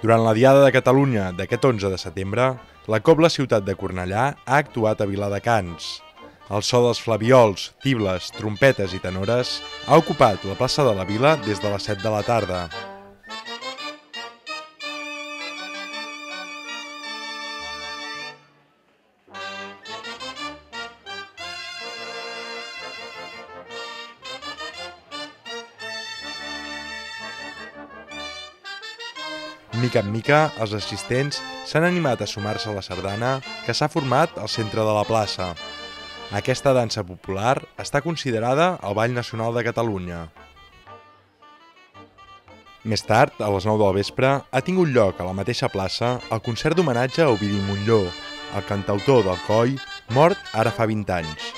Durant la Diada de Catalunya d'aquest 11 de setembre, la Cobla Ciutat de Cornellà ha actuat a Viladecans. El so dels flaviols, tibles, trompetes i tenores ha ocupat la plaça de la Vila des de les 7 de la tarda. Mica en mica, els assistents s'han animat a sumar-se a la sardana que s'ha format al centre de la plaça. Aquesta dansa popular està considerada el Ball Nacional de Catalunya. Més tard, a les 9 del vespre, ha tingut lloc a la mateixa plaça el concert d'homenatge a Ovidi Montlló, el cantautor del coll, mort ara fa 20 anys.